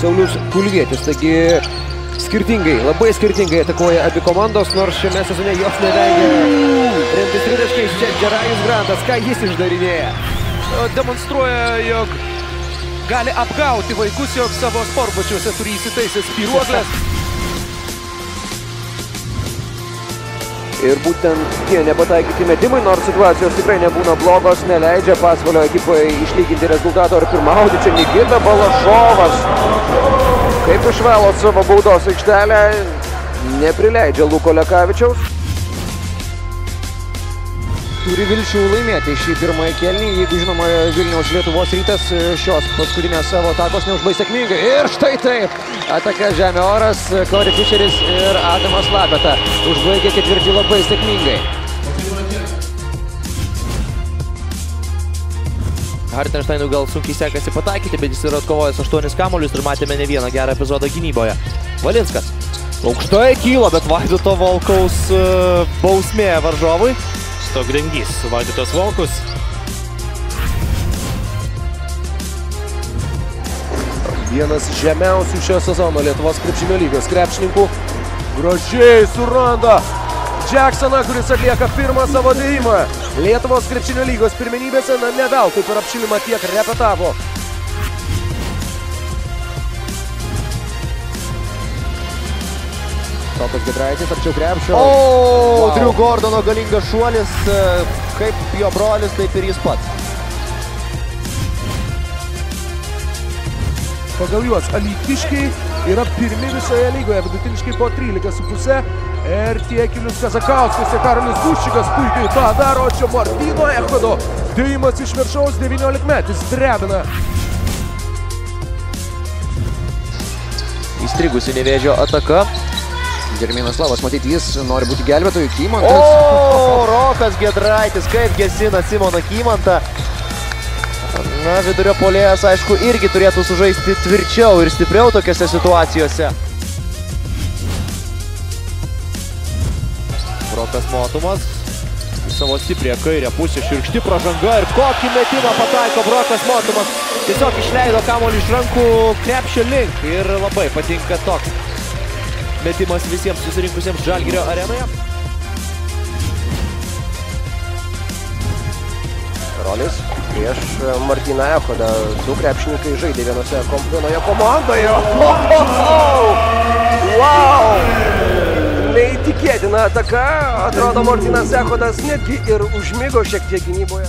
Saulius Kulvietis. Taigi skirtingai, labai skirtingai atakuoja abi komandos, nors šiame sezone jos nevengia remtis tritaškiais. Čia Džerajus Grantas, ką jis išdarinėja? demonstruoja, jog gali apgauti vaikus, jog savo sportbačiuose turi įsitaisęs spiruoklės. Ir būtent tie nepataikyti metimai, nors situacijos tikrai nebūna blogos, neleidžia pasvalio ekipai išlyginti rezultato ar pirmauti. Čia Nikita Balašovas. Kaip išvalo savo baudos aikštelę, neprileidžia Luko Lekavičiaus. Turi vilčių laimėti šį pirmąjį kelnį, jeigu žinoma Vilniaus Lietuvos rytas šios paskutinės savo atakos neužbaigs sėkmingai. Ir štai taip, ataka žemė oras, Corey Fisheris ir Adamas Lapeta užbaigė ketvirtį labai sėkmingai. Hartensteinui gal sunkiai sekasi pataikyti, bet jis yra atkovojęs 8 kamolius ir matėme ne vieną gerą epizodą gynyboje. Valinskas. Aukštai kyla, bet Vaidoto Volkaus e, bausmė varžovui. Stogrindys, Vaidotas Volkus. Vienas žemiausių šio sezono Lietuvos krepšinio lygos krepšininkų. Gražiai suranda Jacksoną, kuris atlieka pirmą savo dėjimą. Lietuvos krepšinio lygos pirmenybėse, na ne veltui per apšilimą tiek repetavo. Tokas Gedraitis arčiau krepšio. O, Wow. Drew Gordono galingas šuolis, e, kaip jo brolis, taip ir jis pats. Pagal juos Alytiškiai yra pirmi visoje lygoje, vidutiniškai po 13,5. Ir tiekilius Kazakauskas ir Karolis Guščikas puikiai tą daro, čia Martino Echodo. Dėjimas iš viršaus 19 metis drebina. Įstrigusi nevėžio ataka. Germinas Lavas, matyti, jis nori būti gelbėtojų. Kymantas. O, Rokas Gedraitis, kaip gesina Simoną Kymantą. Na, vidurio polėjas, aišku, irgi turėtų sužaisti tvirčiau ir stipriau tokiose situacijose. Rokas Motumas į savo stiprią kairę pusę širkšti pražanga ir kokį metimą pataiko Brokas Motumas. Tiesiog išleido kamuolį iš rankų krepšio link ir labai patinka toks metimas visiems susirinkusiems Žalgirio arenoje. Karolis prieš Martyną Echodą. Du krepšininkai žaidė vienose, kom, vienoje komandoje. Wow! Neįtikėtina ataka. Atrodo, Martynas Echodas netgi ir užmigo šiek tiek gynyboje.